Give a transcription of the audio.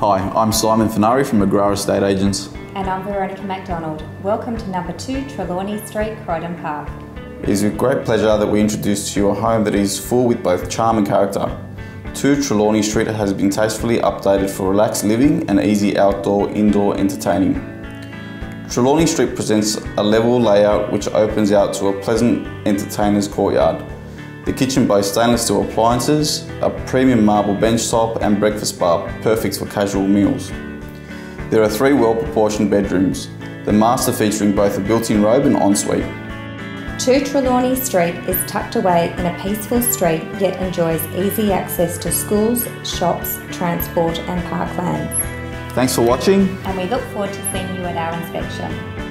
Hi, I'm Simon Fenari from McGrath Estate Agents. And I'm Veronica MacDonald. Welcome to number 2 Trelawney Street, Croydon Park. It is with great pleasure that we introduce to you a home that is full with both charm and character. 2 Trelawney Street has been tastefully updated for relaxed living and easy outdoor indoor entertaining. Trelawney Street presents a level layout which opens out to a pleasant entertainer's courtyard. The kitchen boasts stainless steel appliances, a premium marble bench top and breakfast bar perfect for casual meals. There are three well-proportioned bedrooms, the master featuring both a built-in robe and ensuite. 2 Trelawney Street is tucked away in a peaceful street yet enjoys easy access to schools, shops, transport and parklands. Thanks for watching. And we look forward to seeing you at our inspection.